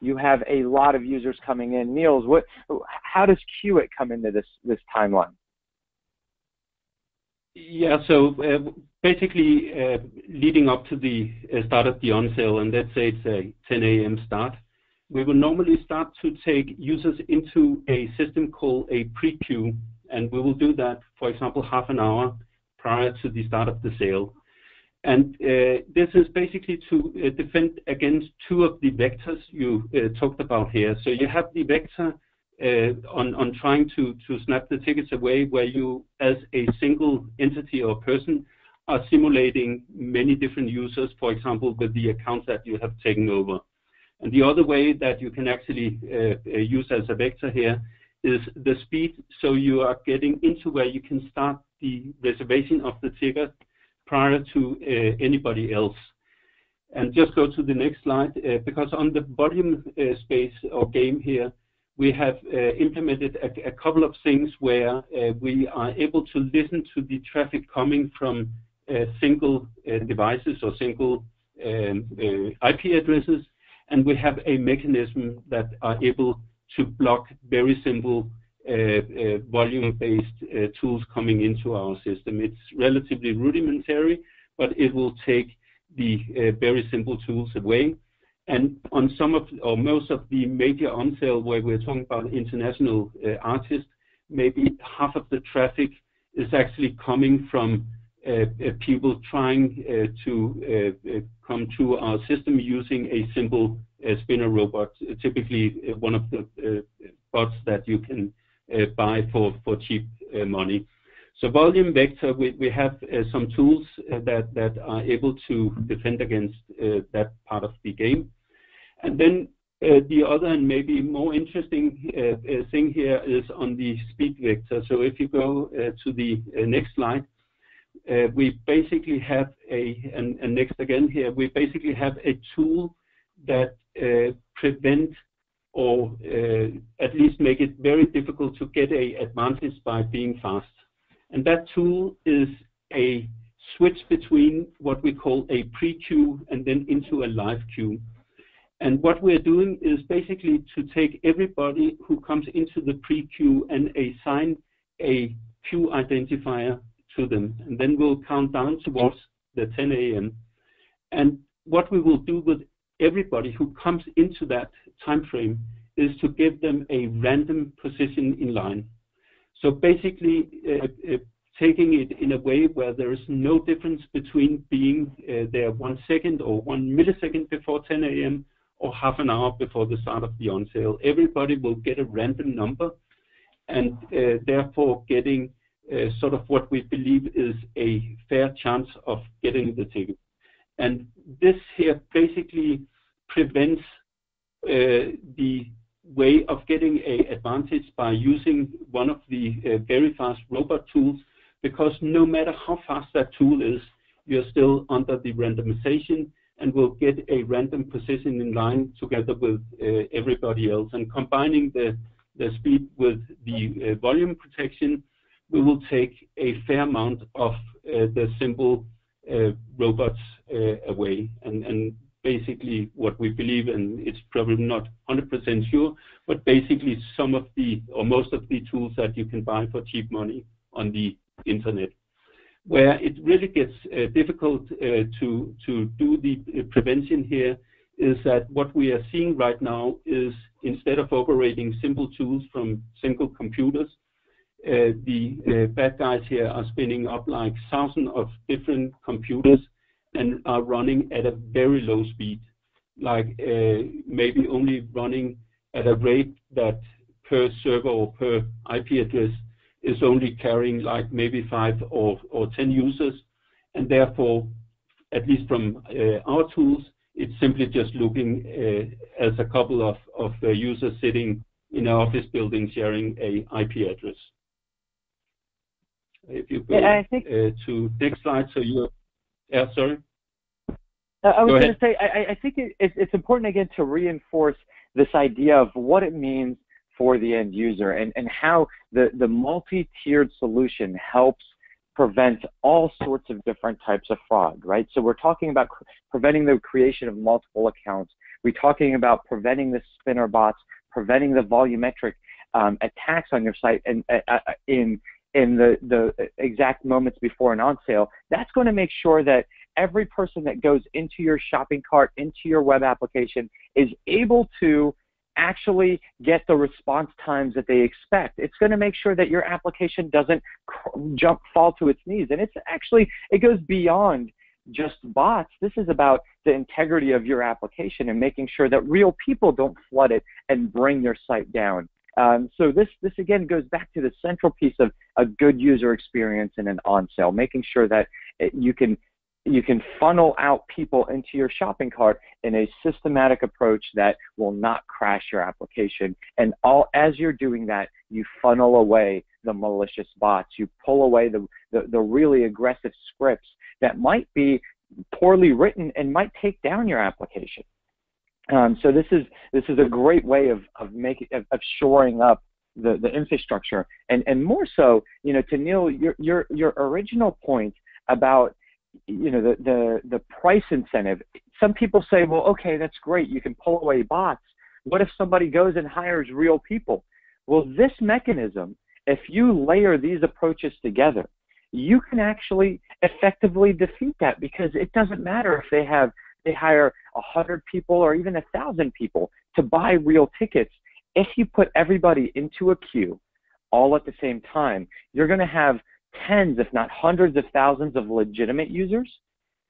[SPEAKER 2] you have a lot of users coming in. Niels, what, how does Queue-it come into this, this timeline?
[SPEAKER 3] Yeah, so uh, basically uh, leading up to the uh, start of the on sale, and let's say it's a 10 a.m. start, we will normally start to take users into a system called a pre-queue, and we will do that, for example, half an hour prior to the start of the sale. And uh, this is basically to uh, defend against two of the vectors you uh, talked about here. So you have the vector on, on trying to, to snap the tickets away where you, as a single entity or person, are simulating many different users, for example, with the accounts that you have taken over. And the other way that you can actually uh, use as a vector here is the speed. So you are getting into where you can start the reservation of the ticket prior to uh, anybody else. And just go to the next slide, uh, because on the volume uh, space or game here, we have implemented a couple of things where we are able to listen to the traffic coming from single devices or single um, IP addresses, and we have a mechanism that are able to block very simple Uh, uh, volume-based uh, tools coming into our system. It's relatively rudimentary, but it will take the uh, very simple tools away. And On some of or most of the major on sale where we're talking about international artists, maybe half of the traffic is actually coming from people trying to come to our system using a simple spinner robot, typically one of the bots that you can uh, buy for cheap uh, money. So volume vector, we have uh, some tools uh, that are able to defend against uh, that part of the game. And then uh, the other and maybe more interesting thing here is on the speed vector. So if you go to the next slide, we basically have a, and next again here, we basically have a tool that prevents or uh, at least make it very difficult to get a advantage by being fast. And that tool is a switch between what we call a pre-queue and then into a live queue. And what we're doing is basically to take everybody who comes into the pre-queue and assign a queue identifier to them. And then we'll count down towards the 10 a.m. And what we will do with everybody who comes into that time frame is to give them a random position in line. So basically, uh, uh, taking it in a way where there is no difference between being uh, there one second or one millisecond before 10 a.m. or half an hour before the start of the on sale. Everybody will get a random number and uh, therefore getting uh, sort of what we believe is a fair chance of getting the ticket. And this here basically prevents uh, the way of getting a advantage by using one of the uh, very fast robot tools because no matter how fast that tool is, you're still under the randomization and will get a random position in line together with uh, everybody else. And combining the, the speed with the volume protection, we will take a fair amount of the simple robots away. And, and basically what we believe, and it's probably not 100% sure, but basically some of the, or most of the tools that you can buy for cheap money on the internet. Where it really gets uh, difficult uh, to, to do the uh, prevention here is that what we are seeing right now is instead of operating simple tools from single computers, uh, the uh, bad guys here are spinning up like thousands of different computers and are running at a very low speed, like uh, maybe only running at a rate that per server or per IP address is only carrying like maybe five or, or 10 users. And therefore, at least from uh, our tools, it's simply just looking uh, as a couple of, of uh, users sitting in an office building sharing a IP address. If you go yeah. Uh, to next slide, so you yeah, sorry.
[SPEAKER 4] Uh, I was going to say, I, I think it, it's, it's important again to reinforce this idea of what it means for the end user and, and how the, the multi-tiered solution helps prevent all sorts of different types of fraud, right? So we're talking about preventing the creation of multiple accounts. We're talking about preventing the spinner bots, preventing the volumetric um, attacks on your site and uh, uh, in in the, the exact moments before an on sale. That's going to make sure that every person that goes into your shopping cart, into your web application, is able to
[SPEAKER 2] actually get the response times that they expect. It's going to make sure that your application doesn't jump, fall to its knees. And it's actually, it goes beyond just bots. This is about the integrity of your application and making sure that real people don't flood it and bring your site down. Um, so this, this again goes back to the central piece of a good user experience and an on sale, making sure that it, you can you can funnel out people into your shopping cart in a systematic approach that will not crash your application. And all as you're doing that, you funnel away the malicious bots. You pull away the, the, the really aggressive scripts that might be poorly written and might take down your application. Um, so this is this is a great way of of making of, of shoring up the, the infrastructure. And and more so, you know, to Neil, your your your original point about you know the the the price incentive. Some people say well okay that's great you can pull away bots. What if somebody goes and hires real people? Well this mechanism if you layer these approaches together you can actually effectively defeat that because it doesn't matter if they have they hire a hundred people or even a thousand people to buy real tickets if you put everybody into a queue all at the same time you're going to have tens, if not hundreds of thousands of legitimate users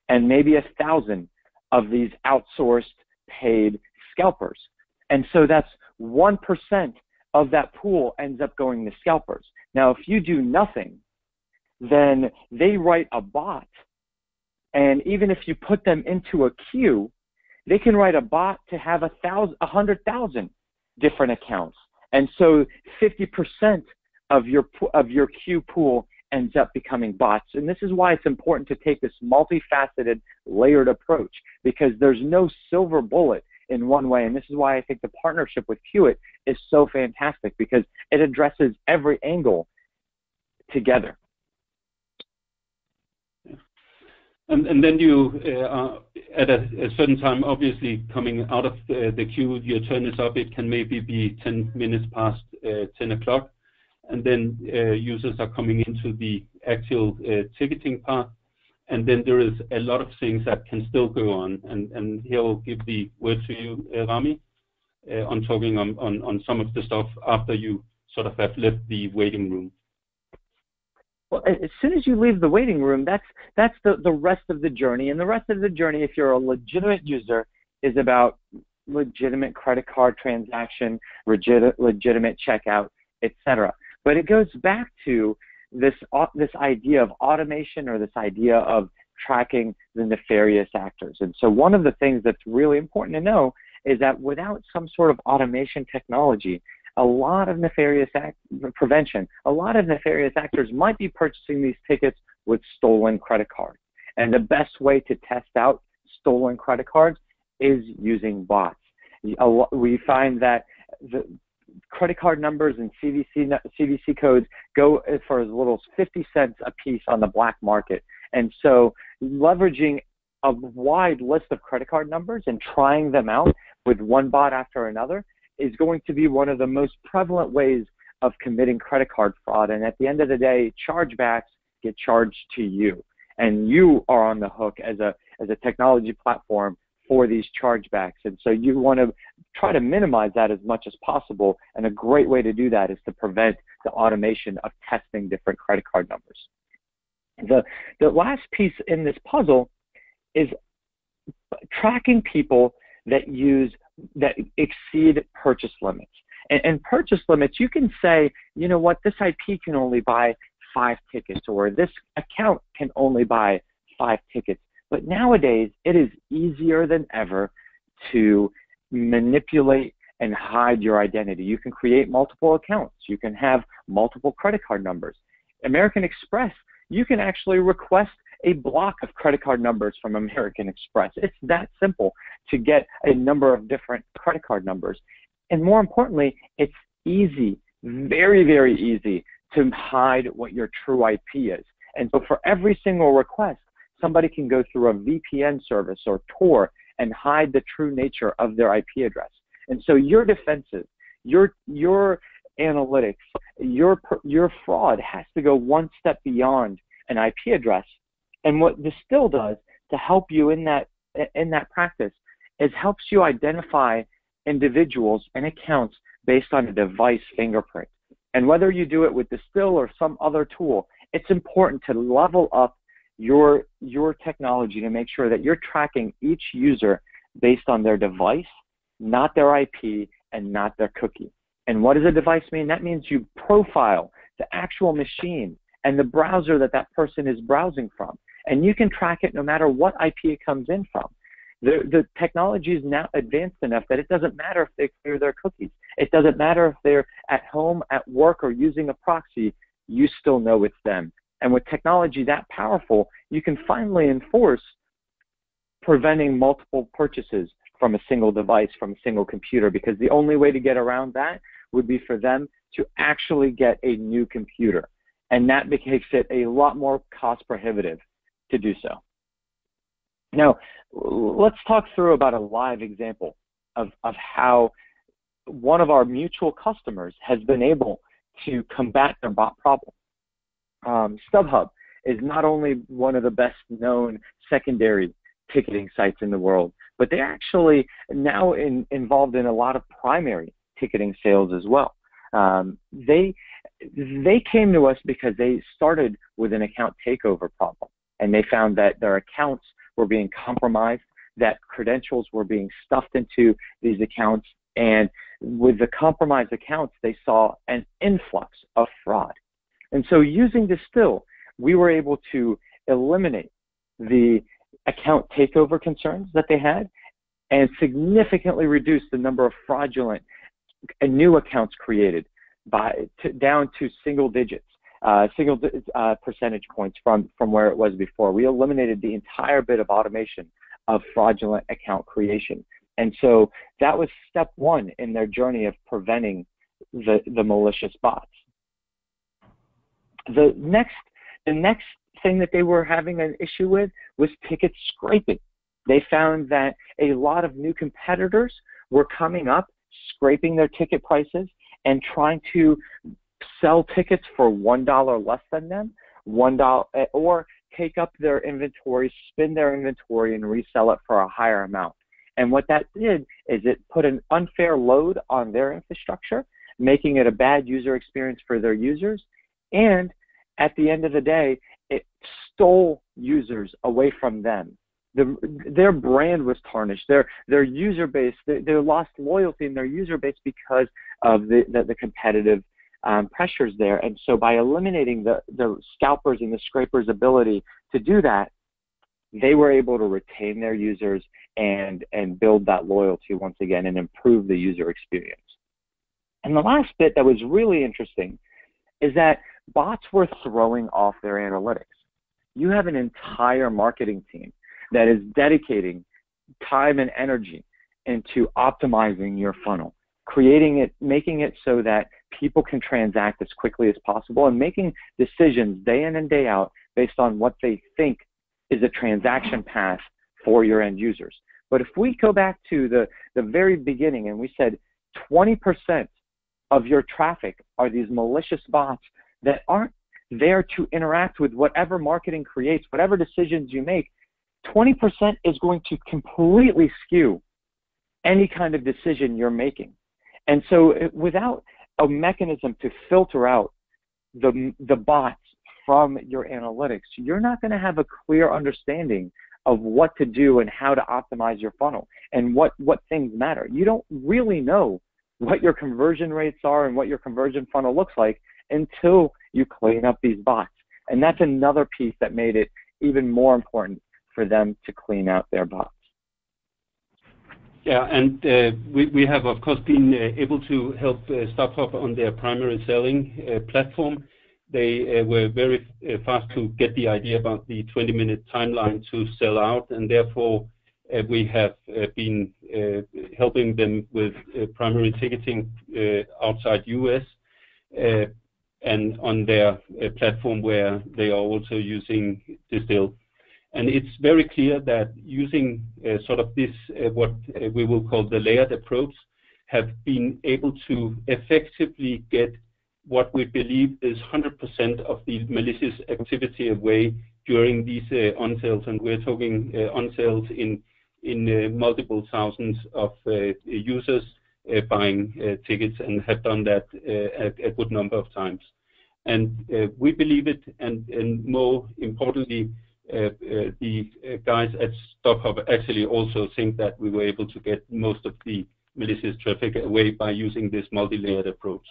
[SPEAKER 2] and maybe a thousand of these outsourced paid scalpers. And so that's 1% of that pool ends up going to scalpers. Now, if you do nothing, then they write a bot. And even if you put them into a queue, they can write a bot to have a thousand, a hundred thousand different accounts. And so 50% of your, of your queue pool ends up becoming bots. And this is why it's important to take this multifaceted, layered approach because there's no silver bullet in one way. And this is why I think the partnership with Queue-it is so fantastic because it addresses every angle together.
[SPEAKER 3] And, and then you uh, are at a, a, certain time, obviously coming out of the, the, queue, your turn is up. It can maybe be 10 minutes past uh, 10 o'clock and then uh, users are coming into the actual uh, ticketing part. And then there is a lot of things that can still go on. And, and here I'll give the word to you, uh, Rami, on talking on, on, on some of the stuff after you sort of have left the waiting room.
[SPEAKER 2] Well, as soon as you leave the waiting room, that's that's the, the rest of the journey. And the rest of the journey, if you're a legitimate user, is about legitimate credit card transaction, legit, legitimate checkout, etc. But it goes back to this uh, this idea of automation or this idea of tracking the nefarious actors. And so one of the things that's really important to know is that without some sort of automation technology, a lot of nefarious act prevention, a lot of nefarious actors might be purchasing these tickets with stolen credit cards. And the best way to test out stolen credit cards is using bots. We find that the, credit card numbers and CVC CVC codes go for as little as 50 cents a piece on the black market. And so leveraging a wide list of credit card numbers and trying them out with one bot after another is going to be one of the most prevalent ways of committing credit card fraud. And at the end of the day, chargebacks get charged to you. And you are on the hook as a as a technology platform for these chargebacks. And so you want to try to minimize that as much as possible. And a great way to do that is to prevent the automation of testing different credit card numbers. The, the last piece in this puzzle is tracking people that use that exceed purchase limits. And, and purchase limits, you can say, you know what, this IP can only buy five tickets, or this account can only buy five tickets. But nowadays, it is easier than ever to manipulate and hide your identity. You can create multiple accounts. You can have multiple credit card numbers. American Express, you can actually request a block of credit card numbers from American Express. It's that simple to get a number of different credit card numbers. And more importantly, it's easy, very, very easy to hide what your true IP is. And so for every single request, somebody can go through a VPN service or Tor and hide the true nature of their IP address. And so your defenses, your your analytics, your your fraud has to go one step beyond an IP address. And what Distil does to help you in that in that practice is helps you identify individuals and accounts based on a device fingerprint. And whether you do it with Distil or some other tool, it's important to level up your, your technology to make sure that you're tracking each user based on their device, not their IP, and not their cookie. And what does a device mean? That means you profile the actual machine and the browser that that person is browsing from. And you can track it no matter what IP it comes in from. The, the technology is now advanced enough that it doesn't matter if they clear their cookies. It doesn't matter if they're at home, at work, or using a proxy. You still know it's them. And with technology that powerful, you can finally enforce preventing multiple purchases from a single device, from a single computer, because the only way to get around that would be for them to actually get a new computer. And that makes it a lot more cost prohibitive to do so. Now, let's talk through about a live example of, of how one of our mutual customers has been able to combat their bot problem. Um, StubHub is not only one of the best known secondary ticketing sites in the world, but they're actually now in, involved in a lot of primary ticketing sales as well. Um, they they came to us because they started with an account takeover problem, and they found that their accounts were being compromised, that credentials were being stuffed into these accounts, and with the compromised accounts, they saw an influx of fraud. And so, using Distil, we were able to eliminate the account takeover concerns that they had and significantly reduce the number of fraudulent new accounts created by to, down to single digits, uh, single uh, percentage points from from where it was before. We eliminated the entire bit of automation of fraudulent account creation, and so that was step one in their journey of preventing the the malicious bots. The next the next thing that they were having an issue with was ticket scraping. They found that a lot of new competitors were coming up scraping their ticket prices and trying to sell tickets for one dollar less than them, one dollar eh, or take up their inventory, spin their inventory, and resell it for a higher amount. And what that did is it put an unfair load on their infrastructure, making it a bad user experience for their users. And at the end of the day, it stole users away from them the, their brand was tarnished. Their their user base, they, they lost loyalty in their user base because of the the, the competitive um, pressures there. And so by eliminating the the scalpers and the scrapers' ability to do that, they were able to retain their users and and build that loyalty once again and improve the user experience. And the last bit that was really interesting is that bots were throwing off their analytics. You have an entire marketing team that is dedicating time and energy into optimizing your funnel, creating it, making it so that people can transact as quickly as possible and making decisions day in and day out based on what they think is a transaction path for your end users. But if we go back to the, the very beginning and we said 20% of your traffic are these malicious bots that aren't there to interact with whatever marketing creates, whatever decisions you make, 20% is going to completely skew any kind of decision you're making. And so uh, without a mechanism to filter out the, the bots from your analytics, you're not going to have a clear understanding of what to do and how to optimize your funnel and what, what things matter. You don't really know what your conversion rates are and what your conversion funnel looks like until you clean up these bots. And that's another piece that made it even more important for them to clean out their bots.
[SPEAKER 3] Yeah, and uh, we, have of course been uh, able to help uh, StubHub on their primary selling uh, platform. They uh, were very uh, fast to get the idea about the 20-minute timeline to sell out, and therefore we have been helping them with primary ticketing outside US and on their platform where they are also using Distil and It's very clear that using uh, sort of this, uh, what uh, we will call the layered approach, have been able to effectively get what we believe is 100% of the malicious activity away during these uh, on-sales. and We're talking uh, on-sales in in uh, multiple thousands of users buying tickets and have done that a good number of times. And we believe it, and, and more importantly, the guys at StubHub actually also think that we were able to get most of the malicious traffic away by using this multi-layered approach.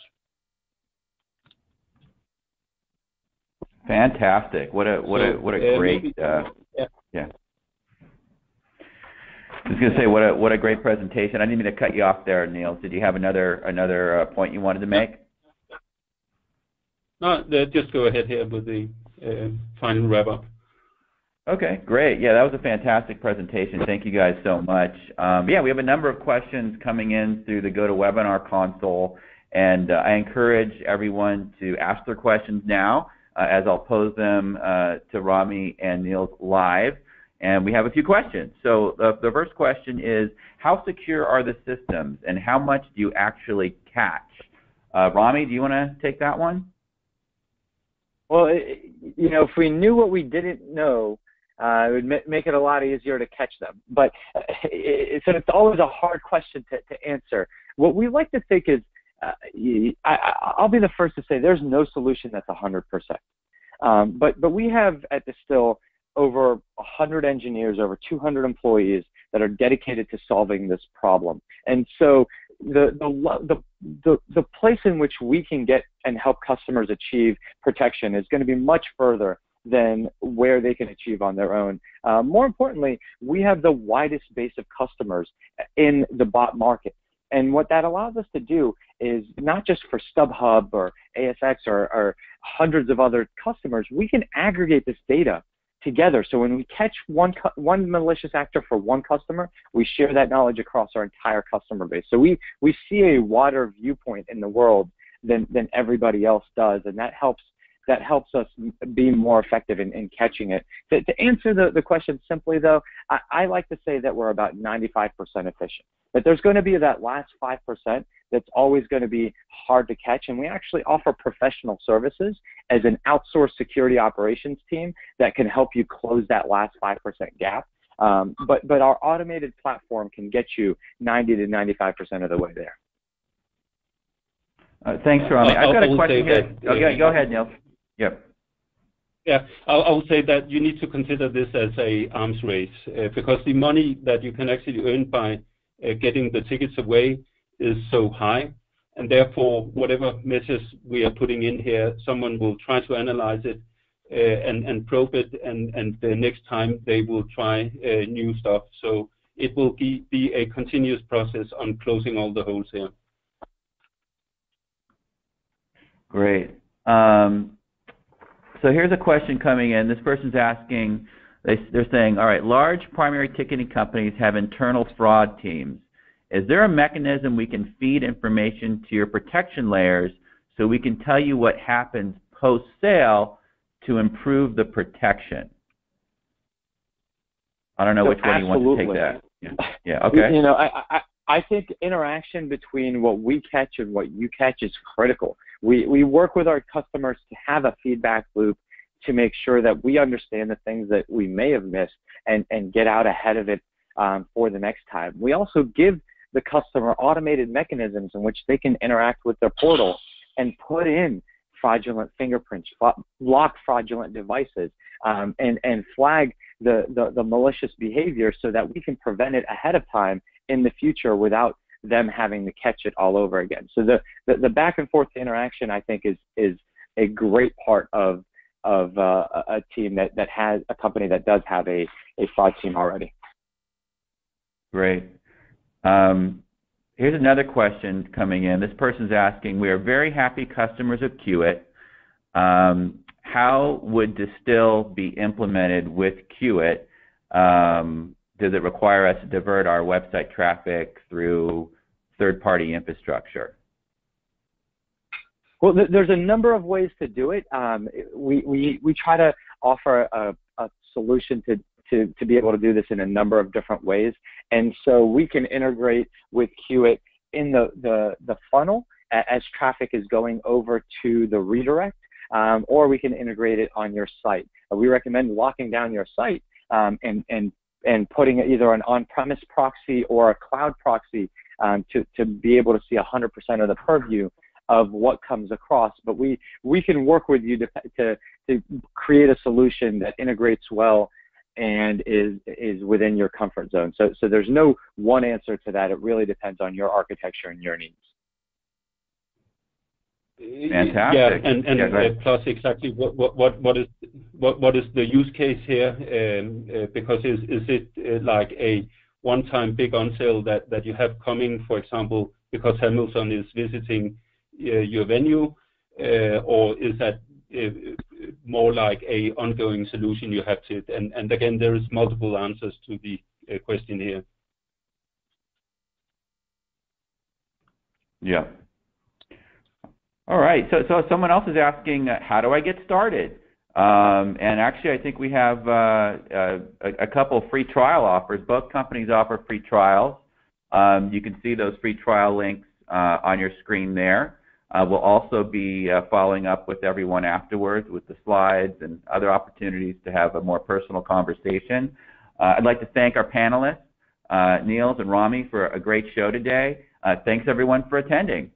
[SPEAKER 1] Fantastic. What a what a what a great uh, yeah. I was going to say what a what a great presentation. I didn't mean to cut you off there, Neil. Did you have another another uh, point you wanted to make?
[SPEAKER 3] No, just go ahead here with the uh, final wrap up.
[SPEAKER 1] Okay, great. Yeah, that was a fantastic presentation. Thank you guys so much. Um, yeah, we have a number of questions coming in through the GoToWebinar console, and uh, I encourage everyone to ask their questions now uh, as I'll pose them uh, to Rami and Niels live. And we have a few questions. So the, the first question is, how secure are the systems and how much do you actually catch? Uh, Rami, do you want to take that one?
[SPEAKER 2] Well, you know, if we knew what we didn't know, uh, it would make it a lot easier to catch them. But it, so it's always a hard question to, to answer. What we like to think is, uh, I, I'll be the first to say there's no solution that's 100%. Um, but but we have at Distil over 100 engineers, over 200 employees that are dedicated to solving this problem. And so the, the, the, the, place in which we can get and help customers achieve protection is going to be much further than where they can achieve on their own. Uh, more importantly, we have the widest base of customers in the bot market. And what that allows us to do is not just for StubHub or ASX or, or hundreds of other customers, we can aggregate this data together. So when we catch one one malicious actor for one customer, we share that knowledge across our entire customer base. So we we see a wider viewpoint in the world than than everybody else does, and that helps that helps us be more effective in, in catching it. To, to answer the, the question simply, though, I, I like to say that we're about 95% efficient. But there's going to be that last 5% that's always going to be hard to catch. And we actually offer professional services as an outsourced security operations team that can help you close that last 5% gap. Um, but, but our automated platform can get you 90 to 95% of the way there.
[SPEAKER 1] Uh, thanks, Rami. I've got a question here. That, okay, go ahead, Neil. Yep.
[SPEAKER 3] Yeah, I would say that you need to consider this as a arms race uh, because the money that you can actually earn by uh, getting the tickets away is so high, and therefore whatever measures we are putting in here, someone will try to analyze it uh, and, and probe it, and, and the next time they will try uh, new stuff. So it will be, be a continuous process on closing all the holes here.
[SPEAKER 1] Great. Um, so here's a question coming in. This person's asking, they, they're saying, all right, large primary ticketing companies have internal fraud teams. Is there a mechanism we can feed information to your protection layers so we can tell you what happens post sale to improve the protection? I don't know which one you want to take that. Yeah, yeah okay.
[SPEAKER 2] You know, I, I, I think interaction between what we catch and what you catch is critical. We, we work with our customers to have a feedback loop to make sure that we understand the things that we may have missed and, and get out ahead of it um, for the next time. We also give the customer automated mechanisms in which they can interact with their portal and put in fraudulent fingerprints, block fraudulent devices, um, and, and flag the, the, the malicious behavior so that we can prevent it ahead of time in the future without them having to catch it all over again. So the, the, the back and forth interaction, I think, is, is a great part of, of uh, a team that, that has a company that does have a, a fraud team already.
[SPEAKER 1] Great. Um, here's another question coming in. This person's asking, we are very happy customers of Queue-it. Um, how would Distil be implemented with Queue-it? Um, does it require us to divert our website traffic through third-party infrastructure?
[SPEAKER 2] Well, there's a number of ways to do it. Um, we, we, we try to offer a, a solution to, to, to be able to do this in a number of different ways. And so we can integrate with Queue-it in the, the, the funnel as traffic is going over to the redirect, um, or we can integrate it on your site. we recommend locking down your site um, and, and and putting either an on-premise proxy or a cloud proxy um, to, to be able to see 100% of the purview of what comes across. But we, we can work with you to, to, to create a solution that integrates well and is, is within your comfort zone. So, so there's no one answer to that. It really depends on your architecture and your needs.
[SPEAKER 1] Fantastic.
[SPEAKER 3] Yeah, and, and
[SPEAKER 1] Yeah,
[SPEAKER 3] uh, plus exactly what, what, what, what is what, what is the use case here? Um, uh, because is, is it uh, like a one-time big on sale that, that you have coming, for example, because Hamilton is visiting uh, your venue, uh, or is that uh, more like a ongoing solution you have to it? And, and again, there is multiple answers to the uh, question here.
[SPEAKER 1] Yeah. All right. So, so someone else is asking, uh, how do I get started? Um, and actually, I think we have uh, uh, a, a couple free trial offers. Both companies offer free trials. Um, you can see those free trial links uh, on your screen there. Uh, we'll also be uh, following up with everyone afterwards with the slides and other opportunities to have a more personal conversation. I'd like to thank our panelists, Niels and Rami, for a great show today. Thanks everyone for attending.